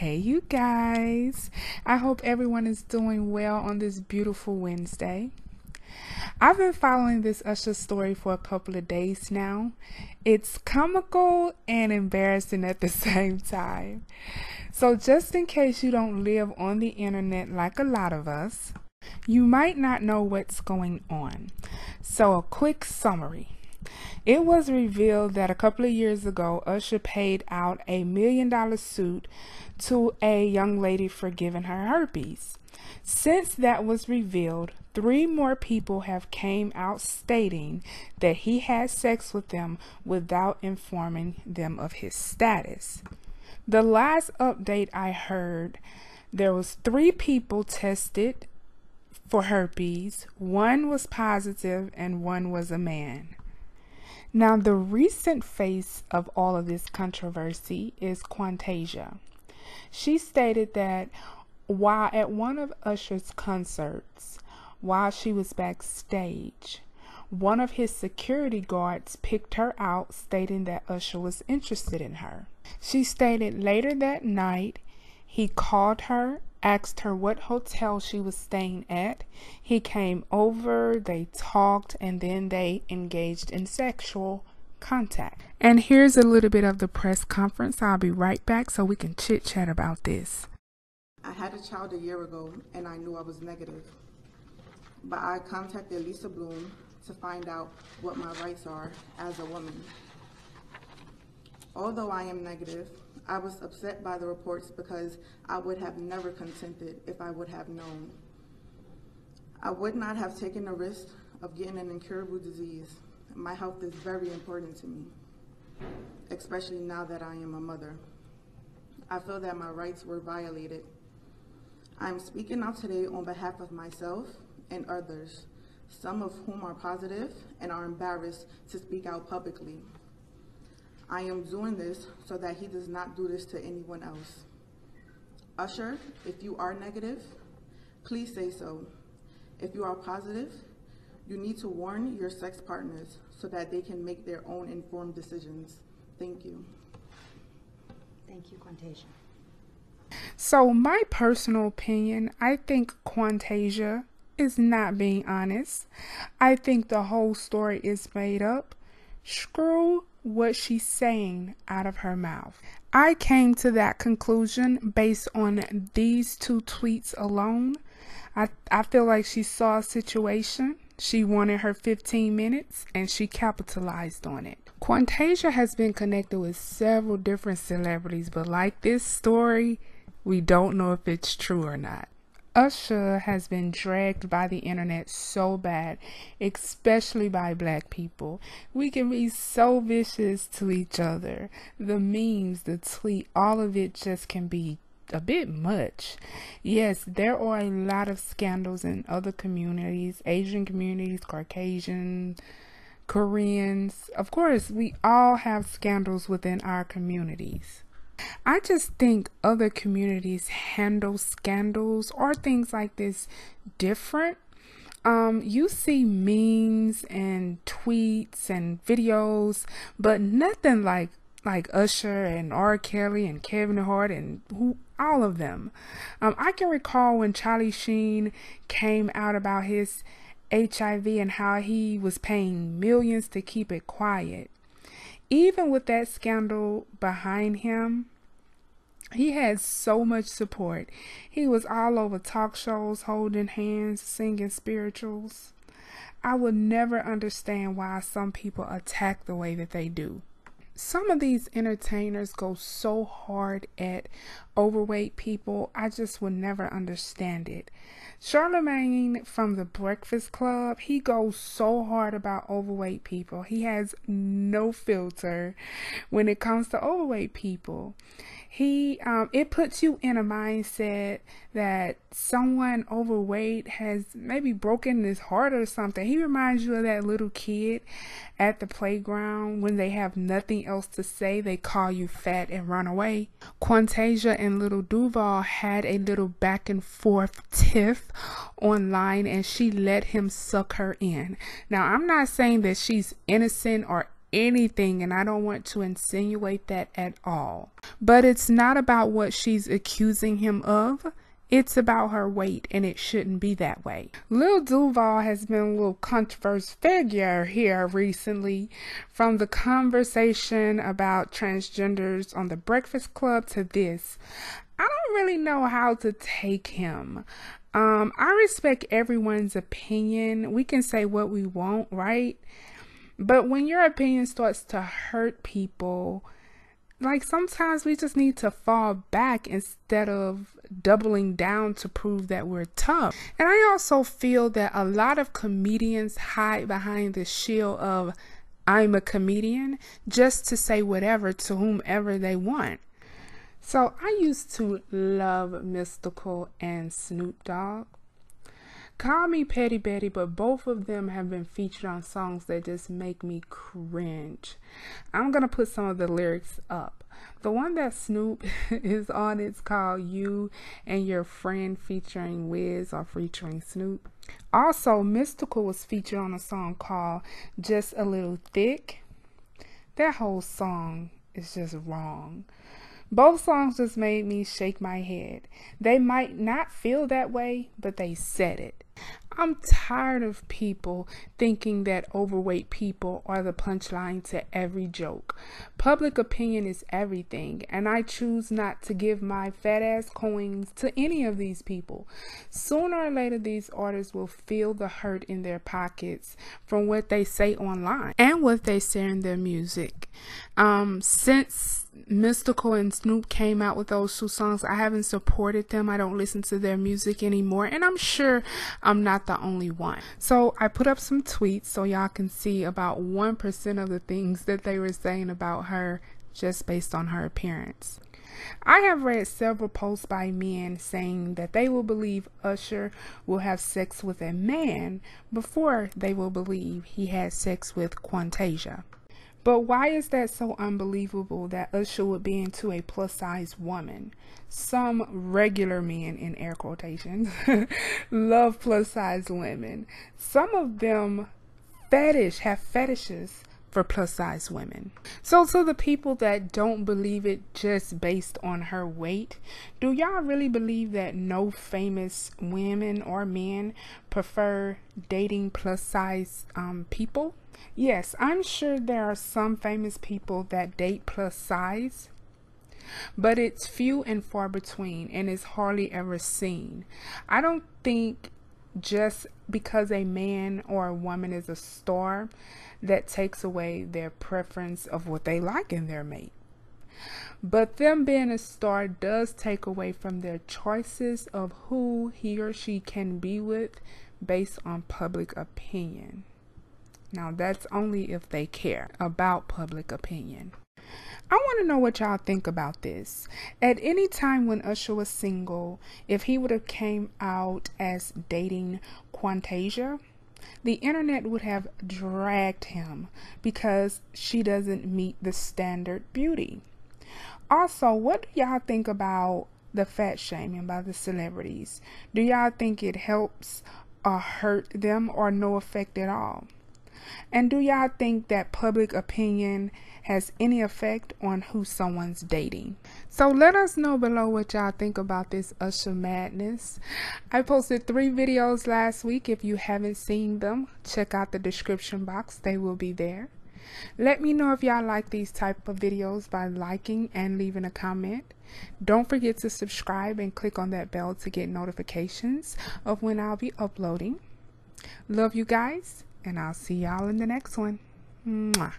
Hey, you guys. I hope everyone is doing well on this beautiful Wednesday. I've been following this Usher story for a couple of days now. It's comical and embarrassing at the same time. So, just in case you don't live on the internet like a lot of us, you might not know what's going on. So, a quick summary. It was revealed that a couple of years ago, Usher paid out a million dollar suit to a young lady for giving her herpes. Since that was revealed, three more people have came out stating that he had sex with them without informing them of his status. The last update I heard, there was three people tested for herpes. One was positive and one was a man. Now, the recent face of all of this controversy is Quantasia. She stated that while at one of Usher's concerts, while she was backstage, one of his security guards picked her out, stating that Usher was interested in her. She stated later that night he called her, asked her what hotel she was staying at. He came over, they talked, and then they engaged in sexual contact. And here's a little bit of the press conference. I'll be right back so we can chit chat about this. I had a child a year ago and I knew I was negative. But I contacted Lisa Bloom to find out what my rights are as a woman. Although I am negative, I was upset by the reports because I would have never consented if I would have known. I would not have taken the risk of getting an incurable disease. My health is very important to me, especially now that I am a mother. I feel that my rights were violated. I'm speaking out today on behalf of myself and others, some of whom are positive and are embarrassed to speak out publicly. I am doing this so that he does not do this to anyone else. Usher, if you are negative, please say so. If you are positive, you need to warn your sex partners so that they can make their own informed decisions. Thank you. Thank you, Quantasia. So, my personal opinion, I think Quantasia is not being honest. I think the whole story is made up. Screw what she's saying out of her mouth. I came to that conclusion based on these two tweets alone. I, I feel like she saw a situation, she wanted her 15 minutes, and she capitalized on it. Quantasia has been connected with several different celebrities, but like this story, we don't know if it's true or not. Usher has been dragged by the internet so bad, especially by black people. We can be so vicious to each other. The memes, the tweet, all of it just can be a bit much. Yes, there are a lot of scandals in other communities, Asian communities, Caucasian, Koreans. Of course, we all have scandals within our communities. I just think other communities handle scandals or things like this different. Um, you see memes and tweets and videos, but nothing like like Usher and R. Kelly and Kevin Hart and who all of them. Um, I can recall when Charlie Sheen came out about his HIV and how he was paying millions to keep it quiet. Even with that scandal behind him, he had so much support. He was all over talk shows, holding hands, singing spirituals. I would never understand why some people attack the way that they do. Some of these entertainers go so hard at overweight people, I just would never understand it. Charlemagne from the Breakfast Club, he goes so hard about overweight people. He has no filter when it comes to overweight people he um, it puts you in a mindset that someone overweight has maybe broken his heart or something. He reminds you of that little kid at the playground when they have nothing else to say, they call you fat and run away. Quantasia and Little Duval had a little back and forth tiff online and she let him suck her in. Now, I'm not saying that she's innocent or anything, and I don't want to insinuate that at all. But it's not about what she's accusing him of. It's about her weight, and it shouldn't be that way. Lil Duval has been a little controversial figure here recently, from the conversation about transgenders on the Breakfast Club to this. I don't really know how to take him. Um, I respect everyone's opinion. We can say what we want, right? But when your opinion starts to hurt people, like sometimes we just need to fall back instead of doubling down to prove that we're tough. And I also feel that a lot of comedians hide behind the shield of I'm a comedian just to say whatever to whomever they want. So I used to love Mystikal and Snoop Dogg. Call me Petty Betty, but both of them have been featured on songs that just make me cringe. I'm gonna put some of the lyrics up. The one that Snoop is on is called You and Your Friend featuring Wiz or featuring Snoop. Also, Mystikal was featured on a song called Just a Little Thick. That whole song is just wrong. Both songs just made me shake my head. They might not feel that way, but they said it. I'm tired of people thinking that overweight people are the punchline to every joke. Public opinion is everything, and I choose not to give my fat ass coins to any of these people. Sooner or later, these artists will feel the hurt in their pockets from what they say online and what they say in their music. Um, since Mystikal and Snoop came out with those two songs. I haven't supported them. I don't listen to their music anymore. And I'm sure I'm not the only one. So I put up some tweets so y'all can see about 1% of the things that they were saying about her just based on her appearance. I have read several posts by men saying that they will believe Usher will have sex with a man before they will believe he had sex with Quantasia. But why is that so unbelievable that Usher would be into a plus size woman? Some regular men, in air quotations, love plus size women. Some of them fetish, have fetishes for plus size women. So, to the people that don't believe it just based on her weight, do y'all really believe that no famous women or men prefer dating plus size um, people? Yes, I'm sure there are some famous people that date plus size, but it's few and far between and is hardly ever seen. I don't think just because a man or a woman is a star that takes away their preference of what they like in their mate. But them being a star does take away from their choices of who he or she can be with based on public opinion. Now, that's only if they care about public opinion. I want to know what y'all think about this. At any time when Usher was single, if he would have came out as dating Quantasia, the internet would have dragged him because she doesn't meet the standard beauty. Also, what do y'all think about the fat shaming by the celebrities? Do y'all think it helps or hurt them or no effect at all? And do y'all think that public opinion has any effect on who someone's dating? So let us know below what y'all think about this Usher madness. I posted three videos last week. If you haven't seen them, check out the description box. They will be there. Let me know if y'all like these type of videos by liking and leaving a comment. Don't forget to subscribe and click on that bell to get notifications of when I'll be uploading. Love you guys and I'll see y'all in the next one. Mwah.